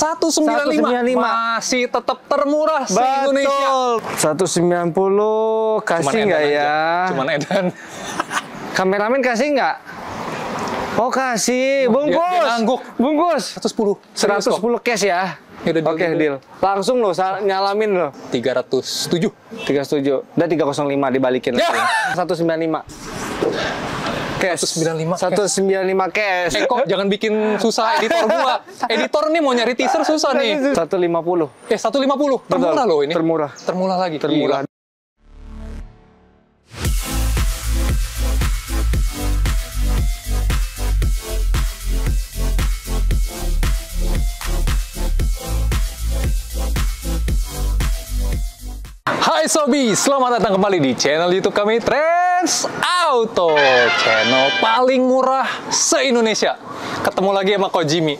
195. 195. Masih tetap termurah se-Indonesia. Betul. 190 kasih nggak ya? aja. Cuman edan. Kameramen kasih nggak? Oh kasih, dia bungkus. ngangguk. Bungkus. 110. Serius kok. 110 cash ya. Ya Oke, deal, deal. Langsung lo nyalamin lo. 307. 307. Udah 305 dibalikin Ya. lagi. 195. Cash. 195 cash. 195 cash. Eh kok jangan bikin susah editor gua. Editor nih mau nyari teaser susah nih. 150. Eh 150. Termurah loh ini. Termurah. Termurah lagi. Termurah. Hai Sobi, selamat datang kembali di channel YouTube kami Trends Auto, channel paling murah se-Indonesia. Ketemu lagi sama Kojimi.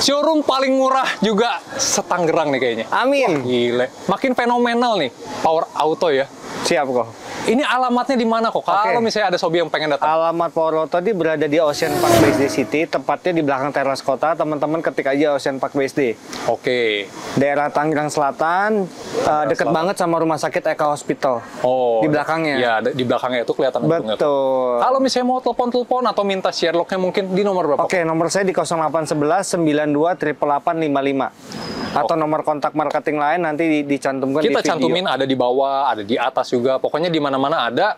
Showroom paling murah juga setanggerang nih kayaknya. Amin. Gile, makin fenomenal nih Power Auto ya. Siap kok. Ini alamatnya di mana kok? Kalau misalnya ada Sobi yang pengen datang. Alamat Auto ini berada di Ocean Park BSD City, tepatnya di belakang teras kota. Teman-teman ketik aja Ocean Park BSD. Oke. Daerah Tangerang Selatan, uh, deket Selatan. banget sama Rumah Sakit Eka Hospital. Oh. Di belakangnya. Iya, di belakangnya itu kelihatan. Betul. Kalau misalnya mau telepon-telepon atau minta share lognya mungkin di nomor berapa? Oke, nomor saya di 0811 92 8855. Atau nomor kontak marketing lain nanti di- dicantumkan Kita di video. cantumin ada di bawah, ada di atas juga. Pokoknya di mana-mana ada.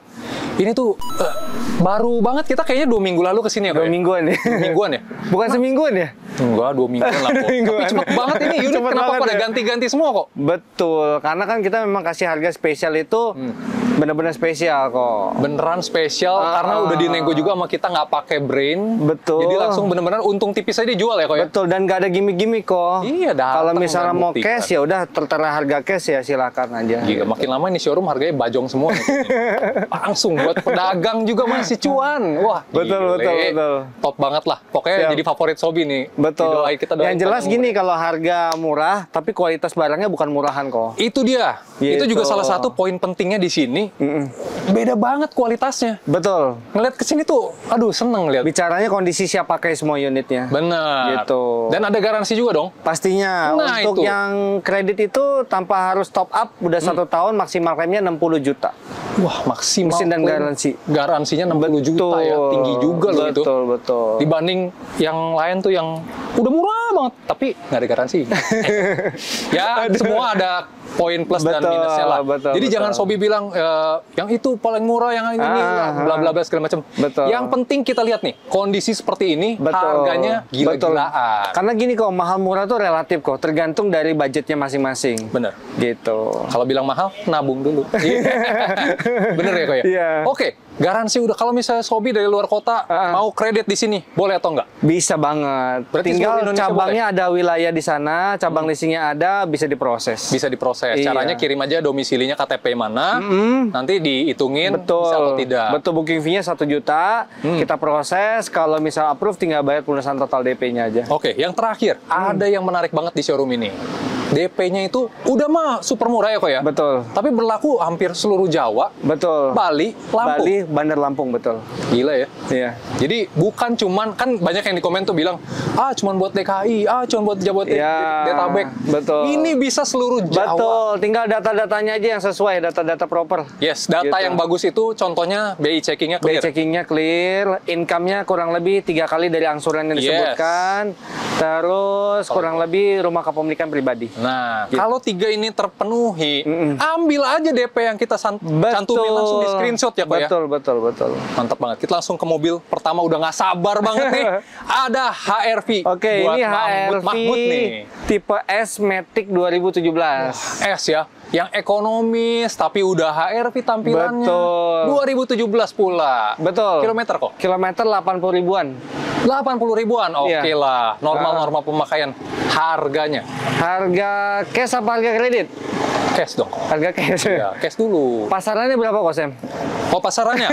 Ini tuh eh, baru banget kita kayaknya dua minggu lalu ke sini ya, Dua ya? mingguan ya. Dua mingguan ya? Bukan semingguan ya? Enggak, dua mingguan lah kok. Tapi cepet banget ini unit Cepet kenapa pada ya. ganti-ganti semua kok? Betul, karena kan kita memang kasih harga spesial itu Hmm. benar-benar spesial kok. Beneran spesial Ah. karena udah dinego juga sama kita nggak pakai brain. Betul. Jadi langsung bener-bener untung tipis aja dijual ya kok ya? Betul dan gak ada gimmick-gimmick kok. Iya, datang Kalau misalnya mau buktikan. cash ya udah tertera harga cash ya silakan aja. Gila, makin lama ini showroom harganya bajong semua. Langsung buat pedagang juga masih cuan. Wah, Betul, gile. betul, betul. Top banget lah. Pokoknya Siap. jadi favorit Sobi nih. Betul. Didoain kita doain Yang jelas gini kalau harga murah tapi kualitas barangnya bukan murahan kok. Itu dia. Itu Gitu. juga salah satu poin pentingnya di sini. Beda banget kualitasnya. Betul. Ngeliat ke sini tuh, aduh seneng lihat. Bicaranya kondisi siap pakai semua unitnya. Bener. Gitu. Dan ada garansi juga dong. Pastinya Nah, untuk itu. yang kredit itu tanpa harus top up udah Hmm. satu tahun maksimal remnya 60 juta. Wah, maksimal. Mesin dan garansi. Garansinya 60 juta ya. Tinggi juga loh itu. Betul, betul. dibanding yang lain tuh yang udah murah banget. Tapi nggak ada garansi. Ya semua ada poin plus dan Betul, minusnya lah. betul, jadi betul. jangan Sobi bilang eh, yang itu paling murah yang ini Ah, bla bla bla segala macam. yang penting kita lihat nih kondisi seperti ini Betul. harganya gila-gilaan. Karena gini kok, mahal murah tuh relatif kok, tergantung dari budgetnya masing-masing. bener. Gitu. kalau bilang mahal nabung dulu. Bener ya kok ya? Iya. oke garansi udah kalau misalnya Sobi dari luar kota Ah. mau kredit di sini boleh atau enggak Bisa banget. Berarti Tinggal cabangnya ada wilayah di sana, cabang leasingnya ada, bisa diproses. bisa diproses. Iya. Caranya kirim aja domisilinya KTP mana, nanti dihitungin Betul. bisa atau tidak. Hmm. Betul booking fee-nya 1 juta, kita proses. Kalau misal approve tinggal bayar pelunasan total DP-nya aja. Oke, yang terakhir Hmm. ada yang menarik banget di showroom ini. DP-nya itu udah mah super murah ya kok ya. Betul. Tapi berlaku hampir seluruh Jawa, Betul. Bali, Lampung. Bali, Bandar Lampung, betul. Gila ya. Iya. Jadi bukan cuman kan banyak yang di komen tuh bilang ah cuman buat DKI, ah cuman buat Jabodetabek, Ya, Detabek. betul. Ini bisa seluruh Jawa. Betul, tinggal data-datanya aja yang sesuai, data-data proper. Yes, data Gitu. yang bagus itu contohnya BI checkingnya BI clear. checkingnya clear, income-nya kurang lebih tiga kali dari angsuran yang Yes. disebutkan, terus kurang lebih rumah kepemilikan pribadi. Nah, Gitu. kalau tiga ini terpenuhi, ambil aja DP yang kita Betul. cantumin langsung di screenshot ya, Kok ya. Betul, betul, betul. Mantap banget. Kita langsung ke mobil pertama udah nggak sabar banget nih. Ada HRV. Oke, buat ini HRV Mahmud nih. tipe S Matic 2017. S ya, yang ekonomis tapi udah HRV tampilannya. Betul. 2017 pula. Betul. Kilometer kok. Kilometer 80 ribuan. 80 ribuan. Oke Iya. lah, normal-normal pemakaian. Harganya Harga cash apa harga kredit? Cash dong. Harga cash. Ya, cash dulu. Pasarannya berapa kok, Sam? Oh pasarannya?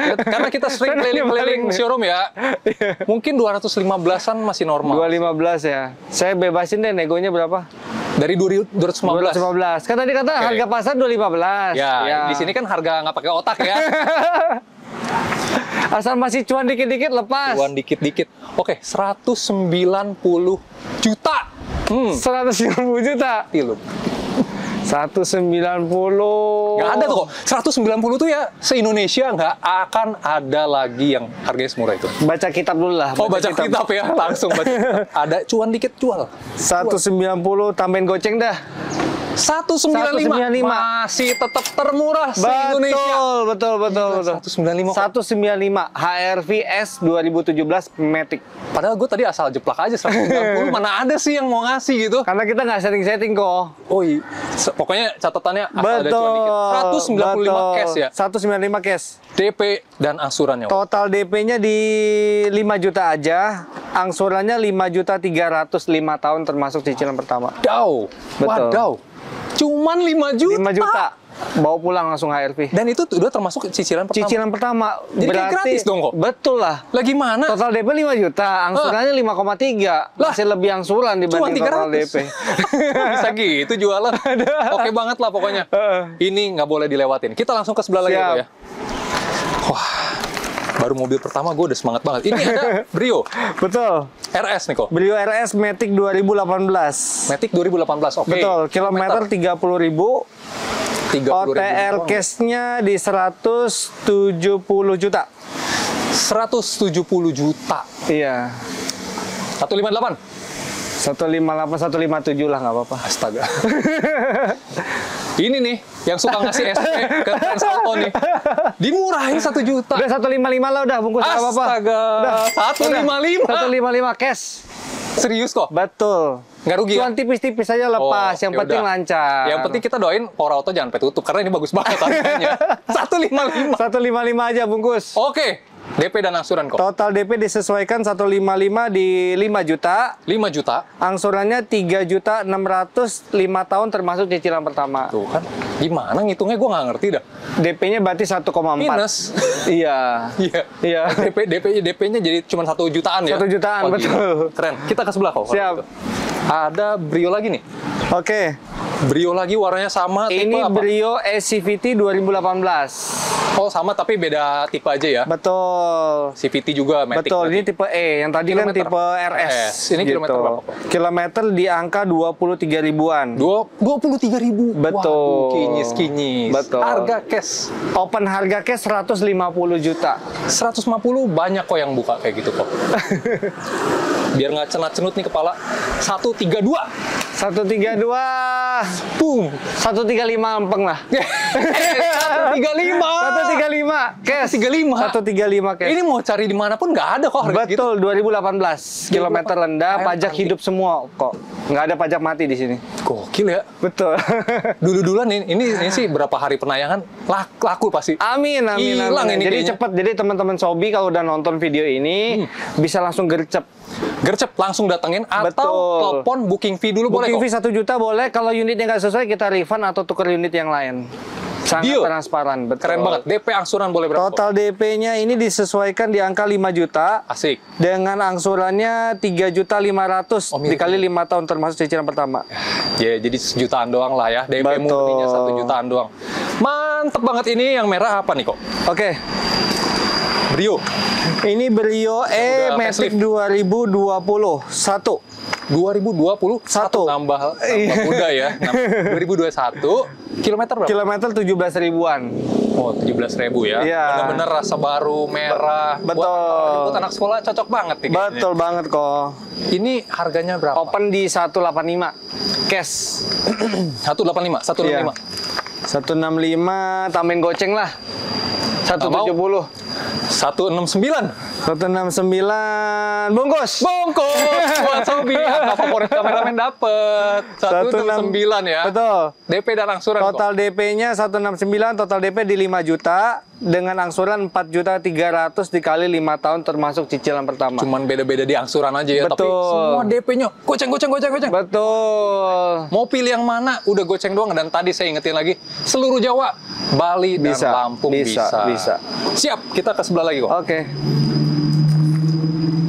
Ya, Karena kita sering keliling-keliling showroom ya. Mungkin 215-an masih normal. 215 ya. Saya bebasin deh negonya berapa? Dari 215. 215. Kan tadi kata Oke. harga pasar 215. Ya, di sini kan harga nggak pakai otak ya. Asal masih cuan dikit-dikit lepas. Cuan dikit-dikit. Oke, 190 juta. Hmm. 190 juta. Pilu. 190. Nggak ada tuh kok. 190 tuh ya se-Indonesia nggak akan ada lagi yang harganya semurah itu. Baca kitab dulu lah. Oh baca kitab ya, langsung baca kitab. Ada cuan dikit jual. 190 tambahin goceng dah. 195, 195. masih tetap termurah se-Indonesia. Betul, betul, betul, betul. 195 kok. 195 HRV S 2017 Matic. Padahal gue tadi asal jeplak aja 190 mana ada sih yang mau ngasih gitu. Karena kita nggak setting-setting kok. Oh iya. Pokoknya catatannya asal ada Betul. cuan dikit. 195 betul. cash ya. 195 cash. DP dan angsurannya. Total DP-nya di 5 juta aja. Angsurannya 5 juta 305 tahun termasuk cicilan pertama. Wadaw. Betul. Wadaw. Cuman 5 juta. 5 juta. Bawa pulang langsung HRV. Dan itu udah termasuk cicilan pertama. Cicilan pertama. Jadi kayak gratis dong kok? Betul lah. Lah gimana? Total DP 5 juta, angsurannya 5,3. Lah. Masih lebih angsuran dibanding total 300. DP. Bisa gitu jualan. Oke banget lah pokoknya. Ini nggak boleh dilewatin. Kita langsung ke sebelah lagi Siap. Ko, ya. Wah, baru mobil pertama gue udah semangat banget. Ini ada Brio Betul. RS nih kok. Beliau RS Matic 2018. Matic 2018. Oke. Betul, kilometer 30 ribu. 30.000 OTR cash-nya di 170 juta. 170 juta. Iya. 158. 158, 157 lah nggak apa-apa. Astaga. Ini nih yang suka ngasih SP ke Trans Auto nih. Dimurahin 1 juta. Udah 155 lah udah bungkus nggak apa-apa. Astaga. Udah. 155. 155 cash. Serius kok. Betul. Nggak rugi ya? Cuman tipis-tipis aja lepas, Oh, yang ya penting lancar. Yang penting kita doain Power Auto jangan sampai tutup karena ini bagus banget harganya. 155. 155 aja bungkus. Oke. DP dan angsuran kok. Total DP disesuaikan 155 di 5 juta. 5 juta. Angsurannya 3 juta 600 5 tahun termasuk cicilan pertama. Tuh kan. Gimana ngitungnya gue nggak ngerti dah. DP-nya berarti 1,4. Minus. Iya. Iya. Iya. DP DP DP-nya jadi cuma satu jutaan ya. Satu jutaan, Wah, betul. gila. Keren. Kita ke sebelah kok. Siap. Ada Brio lagi nih. Oke. Brio lagi warnanya sama tipe Ini apa? Brio SCVT 2018. Oh sama tapi beda tipe aja ya. Betul. CVT juga Matic. Betul, berarti. ini tipe E. Yang tadi kan Kilometer. tipe RS. RS. Ini kilometer berapa? Kilometer di angka 23 ribuan. Dua dua puluh tiga ribu. Betul. kinyis kinyis. Betul. Harga cash Open harga cash 150 juta. 150 banyak kok yang buka kayak gitu kok. Biar nggak cenat-cenut nih kepala. 132. 132. Boom. 135 empeng lah. 135. 135 cash. 135. 135 cash. Ini mau cari di mana pun nggak ada kok harga gitu. Betul, 2018. Kilometer rendah, Air pajak hidup semua kok. Nggak ada pajak mati di sini. Gokil ya. Betul. Dulu-duluan ini, ini, ini sih berapa hari penayangan lak- laku pasti. Amin, amin, Hilang amin. ini Jadi kayaknya. cepet. Jadi teman-teman Sobi kalau udah nonton video ini bisa langsung gercep. Gercep langsung datengin atau telepon booking fee dulu Booking boleh fee kok. 1 juta boleh. Kalau unitnya nggak sesuai kita refund atau tuker unit yang lain. Sangat Deal. transparan, betul. Keren banget. DP angsuran boleh berapa? Total DP-nya ini disesuaikan di angka 5 juta Asik. dengan angsurannya 3 juta 500 Oh, dikali 5 tahun termasuk cicilan pertama. Ya, jadi sejutaan doang lah ya. DP Betul. murninya satu jutaan doang. Mantep banget ini yang merah apa nih kok? Oke, Brio. ini Brio E udah Matic facelift. 2020 satu. 2020 Satu. nambah, nambah muda ya. Nambah- 2021 kilometer berapa? Kilometer 17 ribuan. Oh, 17 ribu ya. Iya. Bener-bener rasa baru, merah. Betul. Buat, buat anak sekolah cocok banget nih kayaknya. Betul banget kok. Ini harganya berapa? Open di 185 cash. 185, 165. 165 tambahin goceng lah. 170. 169. 169 bungkus. Bongkos buat Sobi. Angka favorit kameramen dapet. 169 ya. Betul. DP dan angsuran. Total DP-nya 169, total DP di 5 juta dengan angsuran 4 juta 300 dikali 5 tahun termasuk cicilan pertama. Cuman beda-beda di angsuran aja ya. Tapi Betul. semua DP-nya goceng, goceng, goceng, goceng. Betul. Mau pilih yang mana? Udah goceng doang. Dan tadi saya ingetin lagi, seluruh Jawa, Bali dan Bisa, Lampung bisa, bisa. bisa. Siap, kita ke sebelah lagi kok. Oke.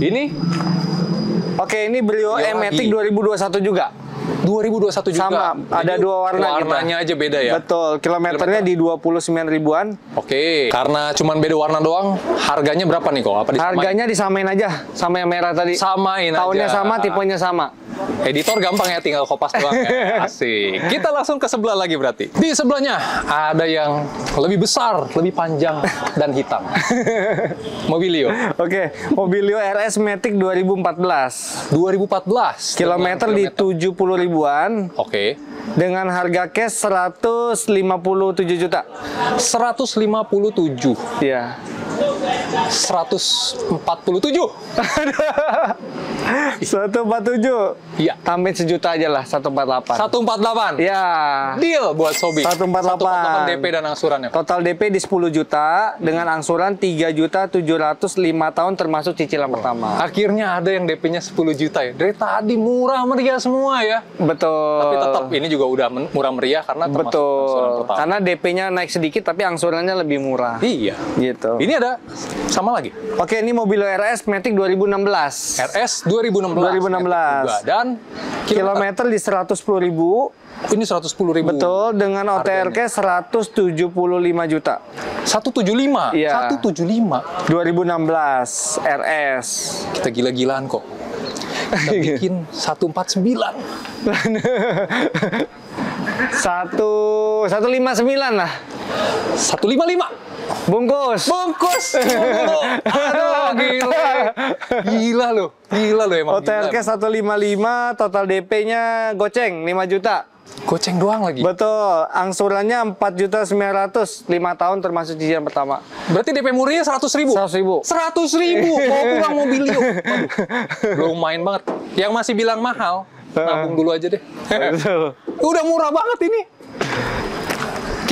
Ini Oke, ini Brio Matic lagi. 2021 juga. 2021 juga. Sama, ada dua warna kita. Warnanya aja beda ya. Betul, kilometernya di 29 ribuan. Oke, karena cuman beda warna doang, harganya berapa nih kok? Apa disamain? Harganya disamain aja sama yang merah tadi. Samain aja. Tahunnya sama, tipenya sama. Editor gampang ya, tinggal kopas doang ya. Asik. Kita langsung ke sebelah lagi berarti. Di sebelahnya ada yang lebih besar, lebih panjang, dan hitam. Mobilio. Oke, Mobilio RS Matic 2014. 2014. Kilometer di 70 ribuan Oke. dengan harga cash 157 juta. 157. Iya. 147. 147. Iya. Tambahin sejuta aja lah, 148. 148. Ya. Deal buat Sobi. 148. 148 DP dan angsurannya. Total DP di 10 juta dengan angsuran 3 juta 705 tahun termasuk cicilan pertama. Akhirnya ada yang DP-nya 10 juta ya. Dari tadi murah meriah semua ya. Betul. Tapi tetap ini juga udah murah meriah karena termasuk angsuran Betul. pertama. Karena DP-nya naik sedikit tapi angsurannya lebih murah. Iya. Gitu. Ini ada sama lagi. Oke, ini mobil RS Matic 2016. RS 2016. 2016. Juga. Dan Kilometer di 110 ribu. ini 110 ribu. Betul, dengan OTRK 175 juta. 175. Iya. 175. 2016 RS. Kita gila-gilaan kok. Kita bikin 149. Satu, 159 lah. 155. Bungkus. Bungkus. Aduh, gila. Gila loh. Gila loh emang. OTRK gila. 155, total DP-nya goceng 5 juta. Goceng doang lagi. Betul, angsurannya 4 juta 900, 5 tahun termasuk cicilan pertama. Berarti DP murahnya 100 ribu? 100 ribu. 100 ribu? Mau pulang mobilio? Waduh, lumayan banget. Yang masih bilang mahal, nabung dulu aja deh. Udah murah banget ini.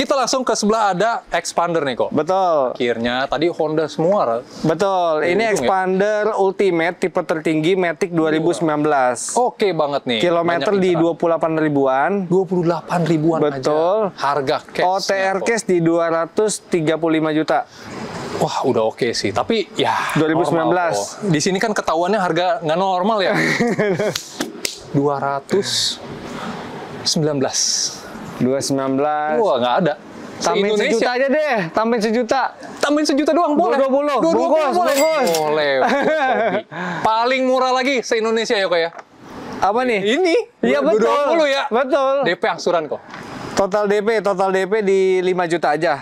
Kita langsung ke sebelah ada expander nih kok. Betul. Akhirnya tadi Honda semua. Betul, ini ya. Expander Ultimate tipe tertinggi Matic 2019. Oke banget nih. Kilometer di inceran. 28 ribuan. 28 ribuan Betul. aja. Harga cash. OTR cash di 235 juta. Wah, udah oke sih. Tapi ya 2019. normal kok. Di sini kan ketahuannya harga nggak normal ya. 219. 219. Wah, nggak ada. Tambahin sejuta aja deh, tambahin sejuta. Tambahin sejuta doang boleh. 220. Bungkus, boleh. bungkus. Boleh. Paling murah lagi se-Indonesia ya kok ya. Apa nih? Ini. Iya betul. 220 ya. Betul. DP angsuran kok. Total DP, total DP di 5 juta aja.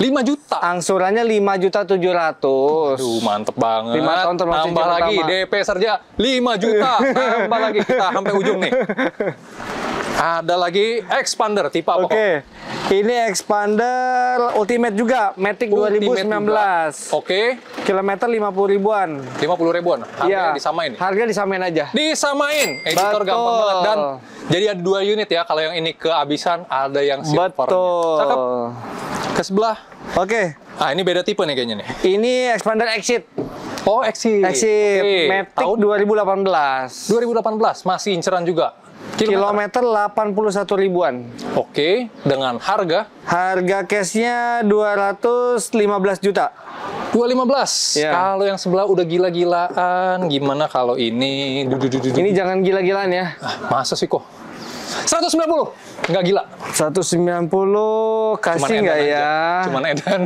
5 juta. Angsurannya 5 juta 700. Aduh, mantep banget. Lima tahun termasuk cicilan lagi pertama. DP saja 5 juta. Nambah lagi kita sampai ujung nih. Ada lagi expander tipe apa Oke. kok? Ini expander Ultimate juga, Matic Ultimate 2019. Oke, Kilometer 50 ribuan. 50 ribuan. Harganya Iya. disamain. Harga disamain aja. Disamain. Editor Betul. gampang banget dan jadi ada dua unit ya. Kalau yang ini kehabisan, ada yang silver. Betul. Cakep. Ke sebelah. Oke. Ah, ini beda tipe nih kayaknya nih. Ini expander Exit. Oh, Exit. Exit Oke. Matic Tahun 2018. 2018 masih inceran juga. Kilometer. Kilometer 81 ribuan. Oke, dengan harga Harga cashnya 215 juta. 215. Iya. Kalau yang sebelah udah gila-gilaan, gimana kalau ini? Du- du- du- du- du- Ini jangan gila-gilaan ya. Ah, masa sih kok? 190. Nggak gila. 190 kasih nggak ya? Cuman edan.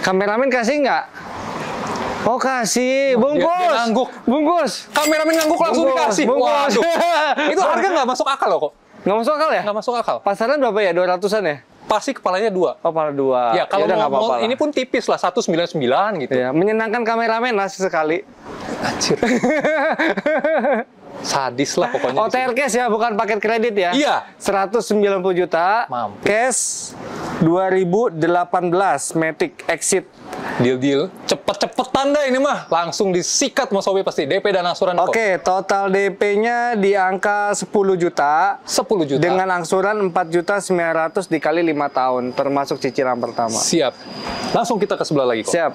Kameramen kasih nggak? Oh kasih, bungkus. dia ngangguk. Bungkus. Kameramen ngangguk langsung Bungkus, dikasih. bungkus. Waduh. Itu harga nggak masuk akal loh kok. Nggak masuk akal ya? Nggak masuk akal. Pasaran berapa ya? 200-an ya? Pasti kepalanya dua. Oh, pala dua. ya kalau Yaudah, mau, mau lah. ini pun tipis lah 199 gitu. Ya, menyenangkan kameramen lah sekali. Anjir. Sadis lah pokoknya. OTR cash ya, bukan paket kredit ya? Iya. 190 juta. Mampus. Cash 2018 Matic Exit. Deal-deal. Cepet-cepetan dah ini mah. Langsung disikat Mas Sobi pasti. DP dan angsuran. Oke, total DP-nya di angka 10 juta 10 juta. dengan angsuran 4 juta 900 dikali 5 tahun termasuk cicilan pertama. Siap. Langsung kita ke sebelah lagi kok. Siap.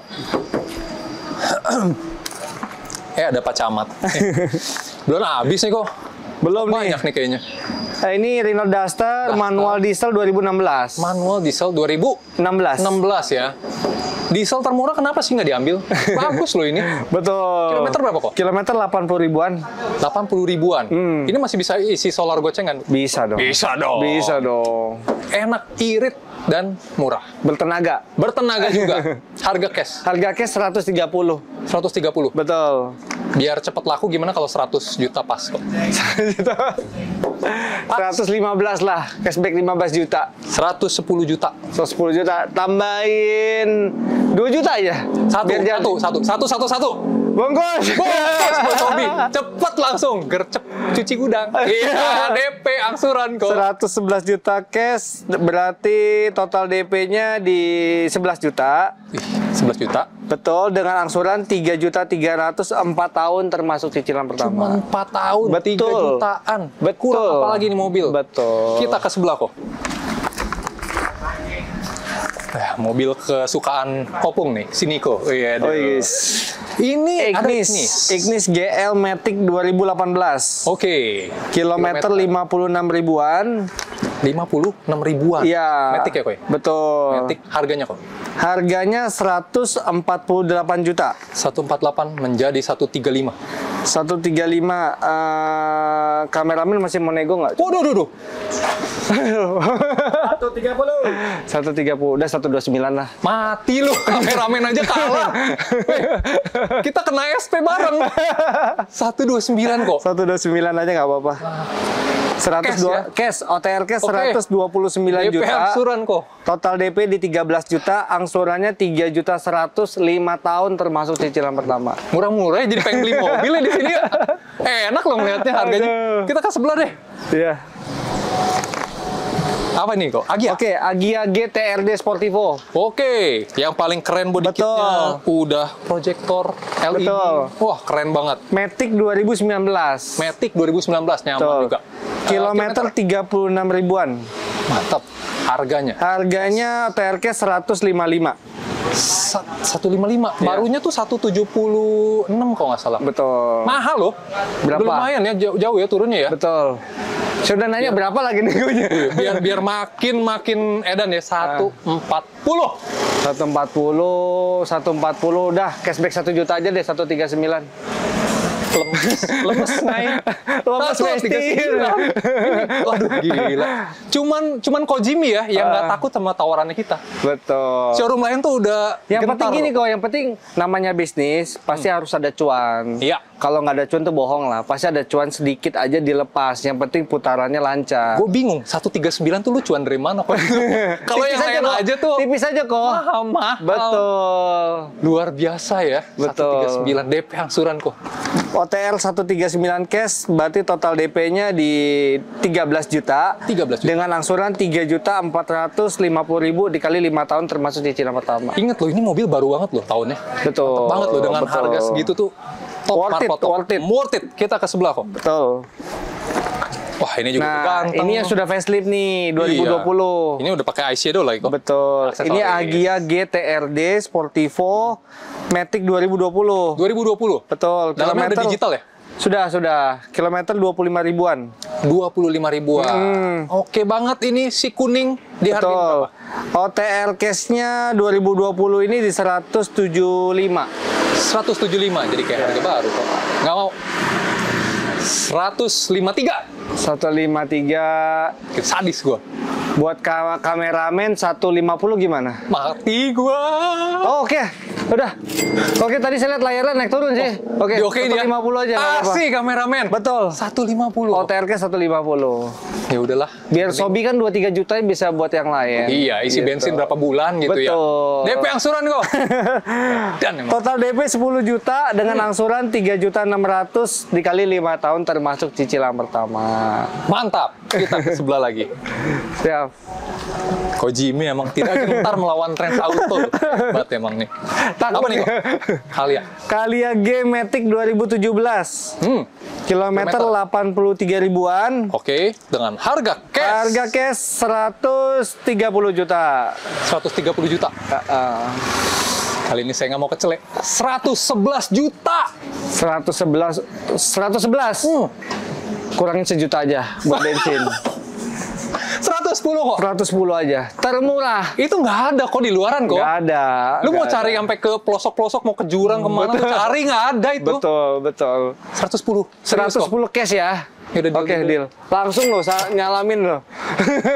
Eh ada Pak Camat. Eh, Belum habis nih kok. Belum nih. Banyak nih kayaknya. Eh, ini Renault Duster, Duster. manual diesel 2016. Manual diesel 2016 16. ya. Diesel termurah kenapa sih nggak diambil? Bagus loh ini. Betul. Kilometer berapa kok? Kilometer 80 ribuan. 80 ribuan. Hmm. Ini masih bisa isi solar gocengan. Bisa dong. Bisa dong. Bisa dong. Enak, irit, dan murah. Bertenaga. Bertenaga juga. Harga cash Harga cash 130. 130. Betul. Biar cepet laku gimana kalau 100 juta pas kok? 115 lah, cashback 15 juta. 110 juta. 110 juta, tambahin 2 juta aja. Satu, satu, satu, satu, satu, satu. Bungkus. Bos, Bos Hobi. Cepet langsung, gercep, cuci gudang. Iya, DP angsuran kok. 111 juta cash, berarti total DP-nya di 11 juta. Ih, 11 juta. Betul, dengan angsuran 3 juta 300 4 tahun termasuk cicilan Cuma pertama. 4 tahun, 3 Betul. jutaan. Betul. Kurang apa lagi nih mobil? Betul. Kita ke sebelah kok. Eh, mobil kesukaan Kopung nih, si Niko. Iya, Oh yes. Ini ada Ignis, Ignis. Ignis GL Matic 2018. Oke. Kilometer 56 ribuan. 56 ribuan. Iya. Matic ya, Koy? Betul. Matic harganya kok. Harganya 148 juta. 148 menjadi 135. 135 eh kameramen masih mau nego nggak? Waduh, duh, duh. 130. 130 udah 129 lah. Mati lu, kameramen aja kalah. Weh, kita kena SP bareng. 129 kok. 129 aja nggak apa-apa. 102 ya? cash, OTR cash Oke. 129 DP juta. angsuran kok. Total DP di 13 juta, angsurannya 3 juta 100 5 tahun termasuk cicilan pertama. Murah-murah ya jadi pengen beli mobil ya di sini. Eh, enak loh ngeliatnya harganya. Aduh. Kita ke sebelah deh. Iya. Apa nih kok? Agia. Oke, Agia GTRD Sportivo. Oke, yang paling keren body kitnya udah proyektor LED. Betul. Wah, keren banget. Matic 2019. Matic 2019 nyaman Betul. juga. Kilometer 36 ribuan. Mantap. Harganya Harganya cash 155. Sa- 155. Barunya tuh 176 kalau nggak salah. Betul. Mahal loh. Berapa? Lumayan ya jauh, jauh ya turunnya ya. Betul. Sudah nanya berapa lagi negonya? biar biar makin makin edan ya 140. 140, 140 udah cashback 1 juta aja deh 139. Lemes lemes naik Lemes Besti. tiga waduh gila cuman cuman Kojimi ya yang nggak Ah. takut sama tawarannya kita Betul. showroom lain tuh udah Yang gentar penting gini kok, yang penting namanya bisnis pasti harus ada cuan. Iya. Kalau nggak ada cuan tuh bohong lah. Pasti ada cuan sedikit aja dilepas. Yang penting putarannya lancar. gue bingung 139 tuh lu cuan dari mana kok kalau yang lain kok. aja tuh tipis aja kok. mahal mahal Betul. luar biasa ya Betul. 139 DP angsuran kok OTR 139 cash berarti total DP-nya di 13 juta. 13 juta. Dengan angsuran 3 juta 450 ribu dikali 5 tahun termasuk cicilan pertama. Ingat loh, ini mobil baru banget loh tahunnya. Betul. Mantep banget loh dengan betul. harga segitu tuh. Top Worth it, top. worth it. Worth it. Kita ke sebelah kok. Betul. Wah, ini juga Nah, ganteng. ini yang sudah facelift nih 2020. Iya. Ini udah pakai eyeshadow lagi kok. Betul. Aksesoris. Ini Agia GTRD Sportivo Matic 2020. 2020. Betul. Dalamnya ada digital ya? Sudah, sudah. Kilometer 25 ribuan. 25 ribuan. Hmm. Oke banget ini si kuning di harga Betul. berapa? OTR cash-nya 2020 ini di 175. 175 jadi kayak harga baru kok. Nggak mau. 153. 153 Sadis gua. buat ka- kameramen 150 gimana? Mati gua. Oh, oke. Udah. Oke, tadi saya lihat layarnya naik turun sih. Oke, Di oke dia. 150 aja. Asik kameramen. Betul. 150. OTR cash 150. Ya udahlah. Biar Sobi kan 2-3 juta bisa buat yang lain. Iya, isi Gitu. bensin berapa bulan gitu Betul. ya. DP angsuran kok. Dan emang. Total DP 10 juta dengan angsuran 3 juta 600 dikali 5 tahun termasuk cicilan pertama. Mantap. Kita ke sebelah lagi. Siap. Kojimi emang tidak gentar melawan tren auto. Hebat emang nih. Takut Apa nih kok? Kalia. Kalia G Matic 2017. Hmm. Kilometer 83 ribuan. Oke, dengan harga cash Harga cash 130 juta. 130 juta. Heeh. Kali ini saya nggak mau kecelek. 111 juta. 111 111. Hmm. Kurangin sejuta aja buat bensin. 111 110 kok. 110 aja. Termurah. Itu nggak ada kok di luaran kok. Nggak ada. Lu mau nggak cari sampai ke pelosok-pelosok mau ke jurang ke mana lu cari nggak ada itu. Betul, betul. 110. Serius kok. 110 cash ya. Yaudah, deal, Oke, deal. deal. Langsung lo nyalamin lo.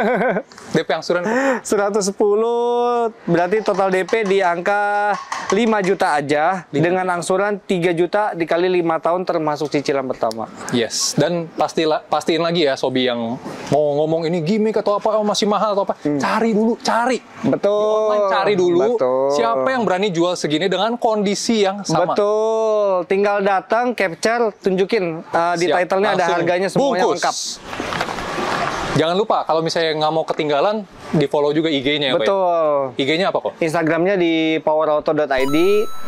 DP angsuran. 110 berarti total DP di angka 5 juta aja dengan angsuran 3 juta dikali 5 tahun termasuk cicilan pertama. Yes, dan pasti pastiin lagi ya sobi yang mau ngomong ini gimmick atau apa oh, masih mahal atau apa. Cari dulu, cari. Betul. Online cari dulu Hmm. Betul. siapa yang berani jual segini dengan kondisi yang sama. Betul. Tinggal datang capture tunjukin Uh, di Siap. title-nya ada harganya semuanya bungkus. lengkap. Jangan lupa kalau misalnya nggak mau ketinggalan, di follow juga IG-nya ya, ya? Betul. IG-nya apa kok? Instagramnya di powerauto.id,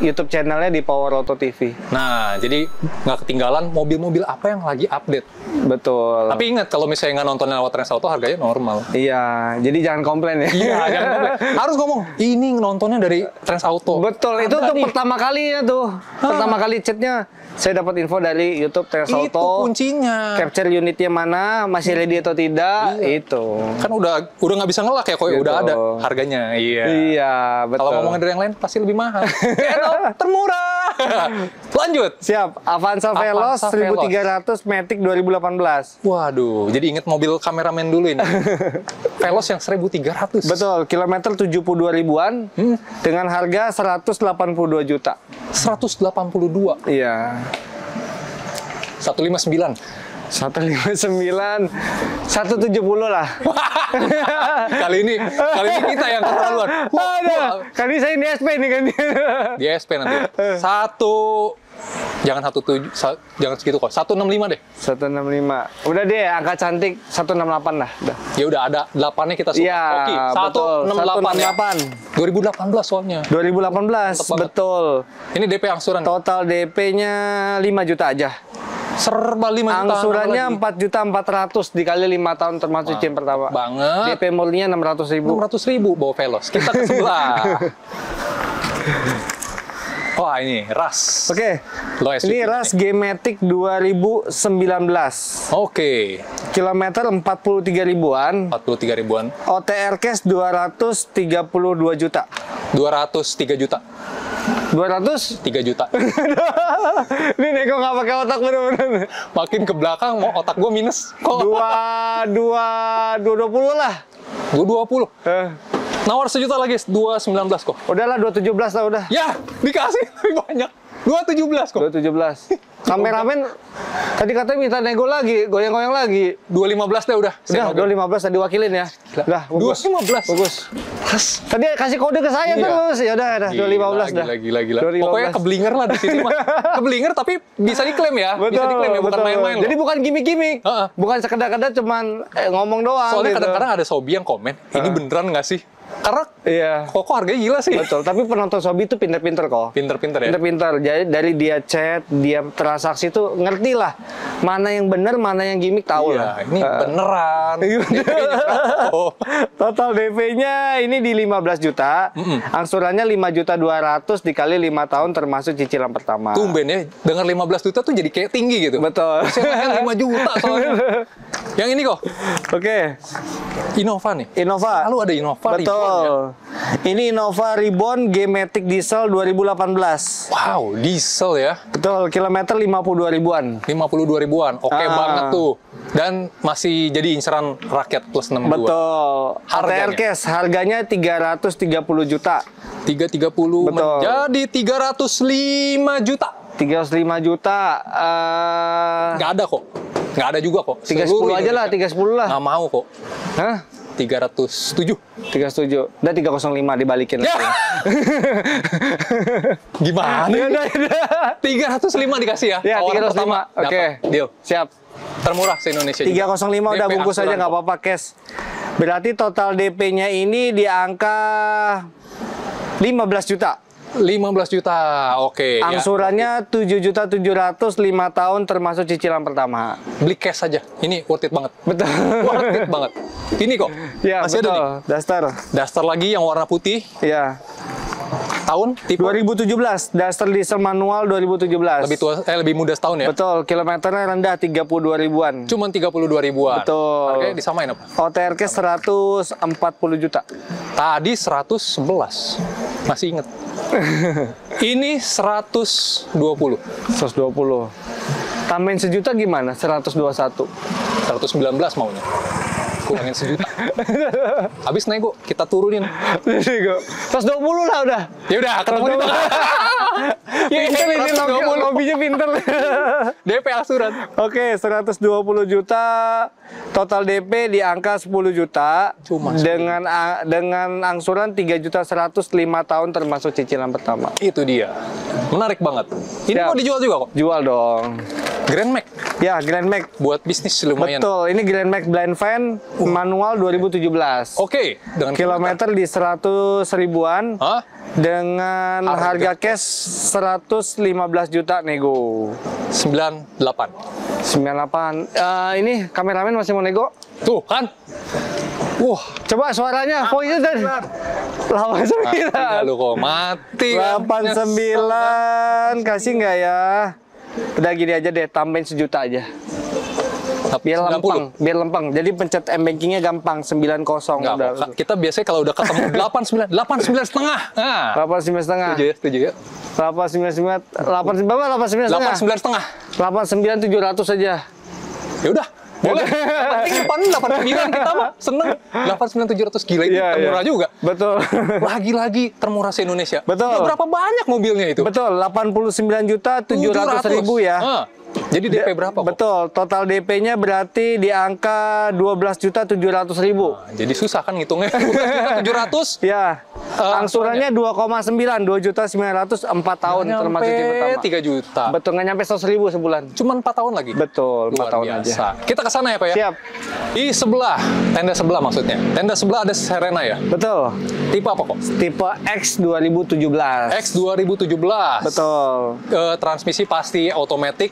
YouTube channelnya di Powerauto TV. Nah, jadi nggak ketinggalan mobil-mobil apa yang lagi update. Betul. Tapi ingat kalau misalnya nggak nonton lewat Trans Auto harganya normal. Iya, jadi jangan komplain ya. Iya, jangan komplain. Harus ngomong, ini nontonnya dari Trans Auto. Betul, itu tuh nih. pertama kalinya tuh. Pertama kali chatnya saya dapat info dari YouTube Trans Itu kuncinya. Capture unitnya mana, masih ready atau tidak, itu. Kan udah udah nggak bisa ngelak ya, kok ya Gitu. udah ada harganya. Iya. Iya, betul. Kalau ngomongin dari yang lain pasti lebih mahal. Enak, termurah. Lanjut. Siap, Avanza Veloz Avanza Veloz. 1300 Matic 2018. Waduh, jadi inget mobil kameramen dulu ini. Veloz yang 1300. Betul, kilometer 72 ribuan Hmm. dengan harga 182 juta. 182. Iya. 159. 159 170 lah. kali ini kali ini kita yang keterlaluan. Ada. Kan ini saya di SP nih kan. di SP nanti. Satu jangan satu tujuh, jangan segitu kok. 165 deh. 165. Udah deh, angka cantik 168 lah. Udah. Ya udah ada 8-nya kita suka. Iya, Oke, betul. 168 ya. 168. 2018 soalnya. 2018, banget. betul. Ini DP angsuran. Total DP-nya 5 juta aja. Serba 5 juta. Angsurannya nambah 4 juta 400 dikali 5 tahun termasuk cicilan pertama. banget. DP murninya 600 ribu. 600 ribu bawa Veloz. Kita ke sebelah. Wah ini ras. Oke. SUV Ini Ras G-Matic 2019. Oke. Kilometer 43 ribuan. 43 ribuan. OTR cash 232 juta. 203 juta. 200? 3 juta. Ini nego nggak pakai otak bener-bener. Makin ke belakang mau otak gue minus. Kok Dua, dua, dua dua puluh lah. gue 20. Eh, Nawar sejuta lagi 219 kok. udahlah dua tujuh belas lah udah. Ya, dikasih lebih banyak. 217 kok. Dua tujuh belas. Kameramen tadi katanya minta nego lagi, goyang-goyang lagi. 215 deh udah. Udah, dua lima belas tadi wakilin ya. Udah, bagus. 215. Bagus. Tadi kasih kode ke saya Iya. terus. Ya udah, udah, dua lima belas dah. Gila, gila, gila. 215. Pokoknya keblinger lah di sini mah. keblinger tapi bisa diklaim ya. bisa diklaim ya, bukan betul. main-main Jadi loh. bukan gimmick-gimmick. Heeh. Bukan sekedar-kedar cuman eh, ngomong doang Soalnya gitu. kadang-kadang ada sobi yang komen, ini beneran nggak sih? Karena Iya. kok kok harganya gila sih. Betul, tapi penonton Sobi itu pinter-pinter kok. Pinter-pinter ya. Pinter-pinter. Jadi dari dia chat, dia transaksi tuh ngerti lah mana yang benar, mana yang gimmick tahu Iya, lah. ini Eh, beneran. oh. Total DP-nya ini di 15 juta. Angsurannya 5 juta 200 dikali 5 tahun termasuk cicilan pertama. Tumben ya, dengar 15 juta tuh jadi kayak tinggi gitu. Betul. Saya 5 juta soalnya. yang ini kok, Oke, Innova nih. Innova. Selalu ada Innova Reborn ya. Betul. Ini Innova Reborn G-Matic Diesel 2018. Wow, diesel ya. Betul, kilometer 52 ribuan. 52 ribuan. Oke Ah. banget tuh. Dan masih jadi inceran rakyat plus 62. Betul. Harganya? ATR cash harganya 330 juta. 330 Betul. menjadi 305 juta. 305 juta. eh Nggak ada kok. Nggak ada juga kok. 310 Seluruh aja lah, Indonesia. 310 lah. Nggak mau kok. Hah? 307. 307. Udah 305 dibalikin Ya. lagi. Gimana? Ya udah, udah. 305 dikasih ya. Ya, Tawaran 305. pertama. Oke. Dapat. Deal. Siap. Termurah se-Indonesia juga. 305 udah DP bungkus aja nggak apa-apa cash. Berarti total DP-nya ini di angka 15 juta. 15 juta. Oke. ya. Angsurannya 7 juta 700 5 tahun termasuk cicilan pertama. Beli cash saja. Ini worth it banget. Betul. Worth it banget. Ini kok. Ya, Masih betul. ada nih. Daster. Daster lagi yang warna putih. Ya. Tahun tipe 2017, Duster diesel manual 2017. lebih tua eh lebih muda setahun ya. Betul, kilometernya rendah 32 ribuan. Cuman 32 ribuan. Betul. Harganya disamain apa? OTRK 140 juta. Tadi 111. Masih inget. Ini 120. 120. Tambahin sejuta gimana? 121. 119 maunya. Kurangin sejuta. Habis nego, kita turunin. 120 lah udah. Ya udah, ketemu di tengah. Ya, Pinter ini lobby, 120. lobbynya pinter. DP asuran. Oke, 120 juta total DP di angka 10 juta Cuma dengan dengan angsuran 3 juta 105 tahun termasuk cicilan pertama. Itu dia. Menarik banget. Ini Siap. mau dijual juga kok. Jual dong. Grand Max Ya, Grand Max. buat bisnis lumayan. Betul, ini Grand Max Blind Van manual 2017. Oke, dengan Kilometer di 100 ribuan Hah? Dengan Harga. harga cash 115 juta nego. 98. 98. Eh, ini kameramen masih mau nego? Tuh kan? Wah, Coba suaranya, voice dan mati 89. nggak lu kok mati. kan? 89 kasih nggak ya? Udah gini aja deh, tambahin sejuta aja. Biar 90. lempeng, biar lempeng. Jadi pencet M bankingnya gampang, 90 Nggak, udah. kita biasanya kalau udah ketemu 89, 89 setengah. Nah, 89 setengah. setuju ya, setuju ya. 89 8 berapa 89 setengah? 89 setengah. 89 700 aja. Ya udah, boleh. Yang penting depan 89 kita mah seneng. 89 700 gila itu Iya, termurah iya. juga. Betul. Lagi-lagi termurah se Indonesia. Betul. Udah berapa banyak mobilnya itu? Betul, 89 juta 700 ribu ya. Ah, jadi DP berapa kok? Betul, total DP-nya berarti di angka 12 juta 700 ribu. Nah, jadi susah kan ngitungnya. 12 juta 700. Ya, Eh, angsurannya 2,9, 2 juta 900, 4 tahun termasuk cicil pertama. 3 juta. Betul, nggak nyampe 100 ribu sebulan. Cuman 4 tahun lagi. Betul, 4 Luar tahun biasa. aja. Kita ke sana ya, Pak ya? Siap, Di sebelah, tenda sebelah maksudnya. Tenda sebelah ada Serena ya. betul. Tipe apa kok? Tipe X 2017. X 2017. Betul. Eh, transmisi pasti otomatis. Matic.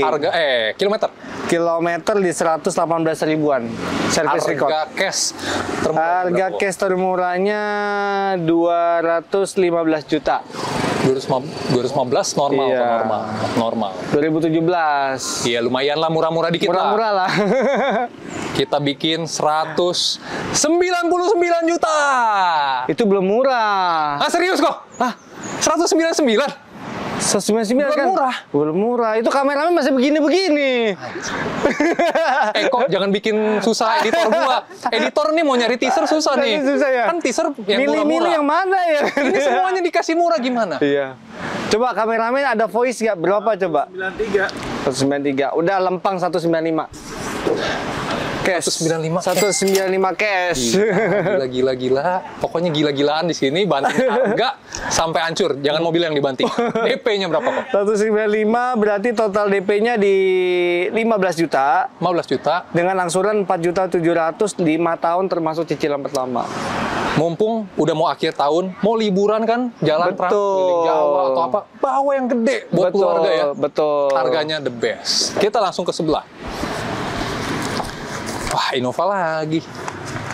Harga eh kilometer. Kilometer di 118 ribuan. Service record. Harga cash termurah Harga berapa? cash termurahnya 215 juta. 215 215 normal Iya. normal. Normal. 2017. Iya lumayan lah murah-murah dikit lah. Murah-murah lah. Kita bikin 199 juta. Itu belum murah. Ah serius kok? Ah, 199? 199 Belum kan? murah. Belum murah. Itu kameramen masih begini-begini. Eh kok jangan bikin susah editor gua. Editor nih mau nyari teaser susah nih. Susah ya? Kan teaser yang Milih-milih yang mana ya? Ini semuanya dikasih murah gimana? Iya. Coba kameramen ada voice nggak? Berapa coba? 93. 193. Udah lempang 195. Cash. 195. 195 cash. Gila gila gila. Pokoknya gila-gilaan di sini banting harga sampai hancur. Jangan mobil yang dibanting. DP-nya berapa kok? 195 berarti total DP-nya di 15 juta 15 juta. dengan angsuran 4 juta 700 5 tahun termasuk cicilan pertama. Mumpung udah mau akhir tahun, mau liburan kan, jalan trans Betul. keliling Jawa atau apa, bawa yang gede buat betul, keluarga ya. Betul. Harganya the best. Kita langsung ke sebelah. Wah, Innova lagi.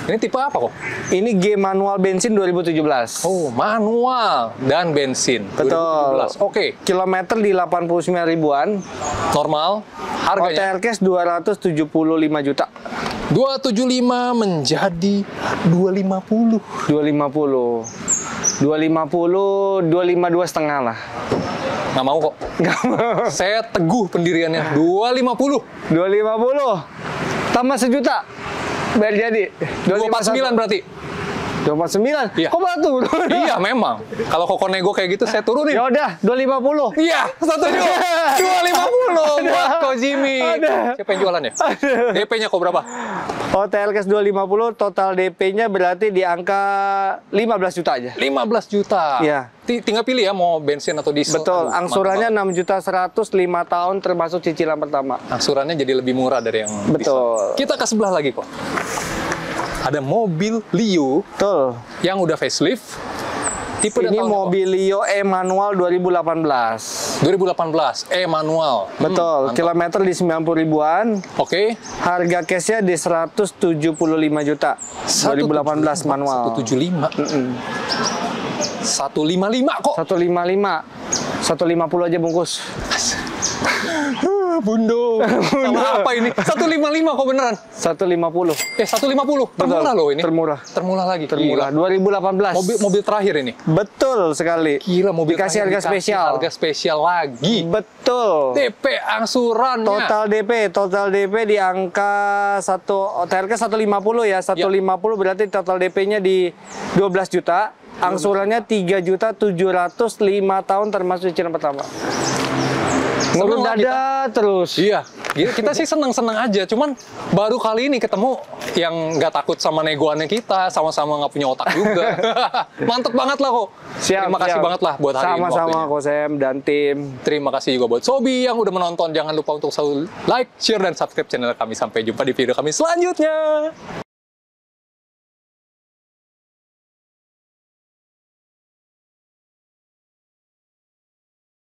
Ini tipe apa kok? Ini G manual bensin 2017. Oh, manual dan bensin. Betul. 2017. Oke, Kilometer di 89 ribuan. normal. Harganya Hotel cash 275 juta. 275 menjadi 250. 250. 250, 252 setengah lah. Nggak mau kok. Nggak mau. Saya teguh pendiriannya. 250. 250. Tambah sejuta. Biar jadi. 249 berarti. 249? Iya. Kok malah turun? iya, memang. Kalau koko nego kayak gitu saya turunin. Ya udah, 250. Iya, satu dua, lima puluh buat Kojimi. Ada. Siapa yang jualan ya? DP-nya kok berapa? Hotel cash 250, total DP-nya berarti di angka 15 juta aja. 15 juta. Iya. Ti- Tinggal pilih ya mau bensin atau diesel. Betul, Aduh, angsurannya mantap 6 juta 100, 5 tahun termasuk cicilan pertama. angsurannya jadi lebih murah dari yang Betul. diesel. Kita ke sebelah lagi kok. Ada mobil Lio Betul. yang udah facelift. Tipe Ini mobil Lio E manual 2018. kok? 2018 E manual. Hmm, Betul, mantap. kilometer di 90 ribuan. Oke. Harga cashnya di 175 juta. 2018 manual. 175. 155 kok. 155. 150 aja bungkus. Bundo. Sama apa ini? 155 kok beneran. 150. Eh 150. Termurah loh ini. Termurah. Termurah lagi. Termurah. Gila. 2018. Mobil mobil terakhir ini. Betul sekali. Gila mobil Dikasih harga spesial. Harga spesial lagi. Betul. DP angsurannya. Total DP, total DP di angka satu TRK 150 ya. 150 berarti total DP-nya di 12 juta. Angsurannya 3 juta 700 5 tahun termasuk cicilan pertama. Ngurun lah dada terus. Iya, Gitu, kita sih seneng-seneng aja. Cuman baru kali ini ketemu yang nggak takut sama negoannya kita, sama-sama nggak punya otak juga. Mantep banget lah kok. Siap, Terima kasih siap. banget lah buat hari ini Sama-sama. Kosem dan tim. Terima kasih juga buat Sobi yang udah menonton. Jangan lupa untuk selalu like, share, dan subscribe channel kami. Sampai jumpa di video kami selanjutnya.